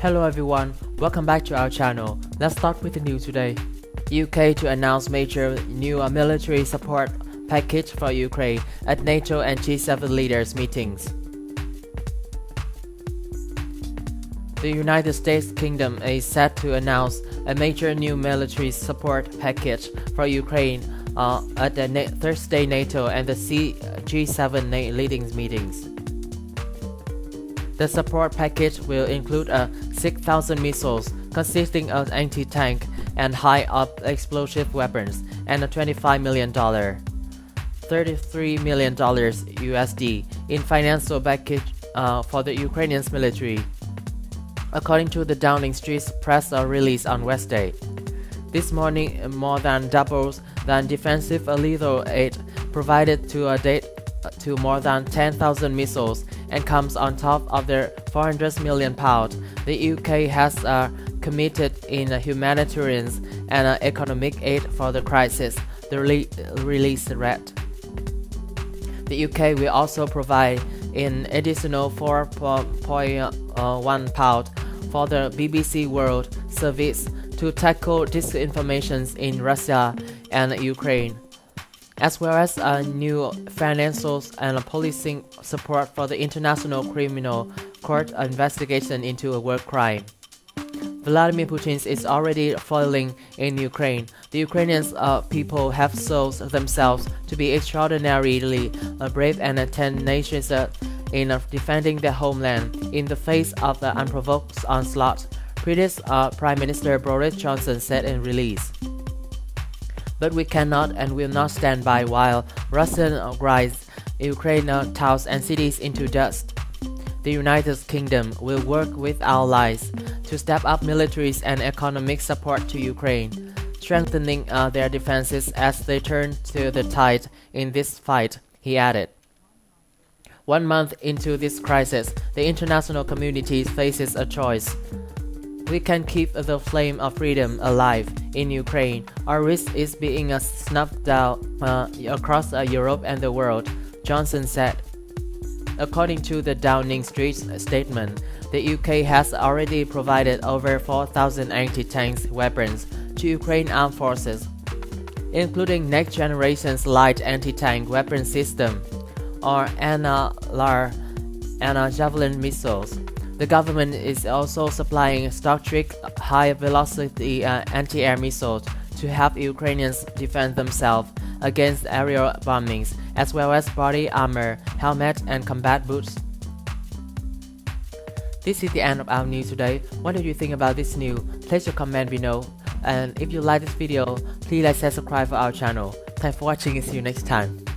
Hello everyone, welcome back to our channel. Let's start with the news today. UK to announce major new military support package for Ukraine at NATO and G7 leaders meetings. The United States Kingdom is set to announce a major new military support package for Ukraine uh, at the Na Thursday NATO and the C G7 leading meetings. The support package will include a 6,000 missiles consisting of anti-tank and high-up explosive weapons and a $25 million, $33 million USD in financial package uh, for the Ukrainian military, according to the Downing Street press release on Wednesday. This morning, more than doubles the defensive lethal aid provided to a date to more than 10,000 missiles and comes on top of the 400 million pound. The UK has uh, committed in humanitarian and uh, economic aid for the crisis, the re release read. The UK will also provide an additional 4.1 pound for the BBC World Service to tackle disinformation in Russia and Ukraine as well as a new financial and policing support for the International Criminal Court investigation into a war crime. Vladimir Putin is already falling in Ukraine. The Ukrainian uh, people have shown themselves to be extraordinarily uh, brave and tenacious uh, in defending their homeland in the face of the unprovoked onslaught, British uh, Prime Minister Boris Johnson said in release but we cannot and will not stand by while Russia grinds Ukraine towns and cities into dust. The United Kingdom will work with allies to step up military and economic support to Ukraine, strengthening uh, their defenses as they turn to the tide in this fight, he added. One month into this crisis, the international community faces a choice we can keep the flame of freedom alive in Ukraine. Our risk is being snuffed out uh, across uh, Europe and the world, Johnson said. According to the Downing Street statement, the UK has already provided over 4,000 anti-tank weapons to Ukraine armed forces, including next-generation light anti-tank weapon system, or NLAW and Javelin missiles. The government is also supplying Starstreak high-velocity uh, anti-air missiles to help Ukrainians defend themselves against aerial bombings, as well as body armor, helmet, and combat boots. This is the end of our news today. What do you think about this news? Place your comment below. And if you like this video, please like and subscribe for our channel. Thanks for watching and see you next time.